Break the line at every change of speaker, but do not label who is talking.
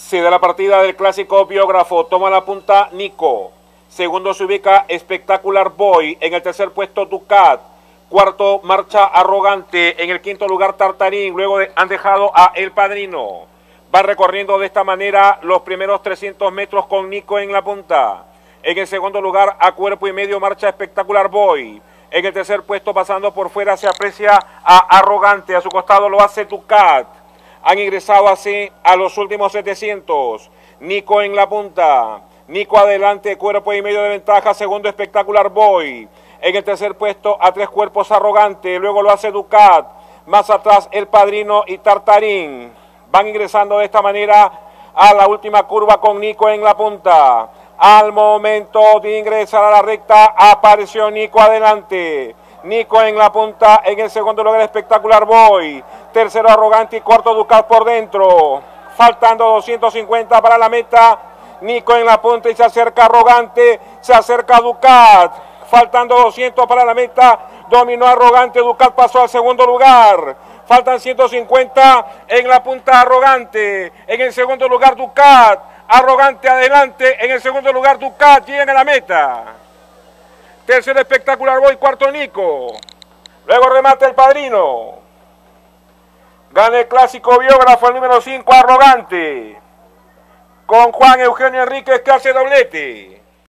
Si de la partida del clásico biógrafo toma la punta Nico. Segundo se ubica Espectacular Boy. En el tercer puesto Ducat. Cuarto marcha Arrogante. En el quinto lugar Tartarín. Luego han dejado a El Padrino. Va recorriendo de esta manera los primeros 300 metros con Nico en la punta. En el segundo lugar a cuerpo y medio marcha Espectacular Boy. En el tercer puesto pasando por fuera se aprecia a Arrogante. A su costado lo hace Ducat han ingresado así a los últimos 700. Nico en la punta. Nico adelante, cuerpo y medio de ventaja. Segundo espectacular Boy. En el tercer puesto a tres cuerpos arrogante. Luego lo hace Ducat. Más atrás el padrino y Tartarín. Van ingresando de esta manera a la última curva con Nico en la punta. Al momento de ingresar a la recta apareció Nico adelante. Nico en la punta, en el segundo lugar espectacular Boy, tercero arrogante y cuarto Ducat por dentro, faltando 250 para la meta, Nico en la punta y se acerca arrogante, se acerca Ducat, faltando 200 para la meta, dominó arrogante, Ducat pasó al segundo lugar, faltan 150 en la punta arrogante, en el segundo lugar Ducat, arrogante adelante, en el segundo lugar Ducat, llegan a la meta. Tercer espectacular. Boy, cuarto Nico. Luego remate el padrino. Gana el clásico biógrafo el número 5, Arrogante. Con Juan Eugenio Enríquez que hace doblete.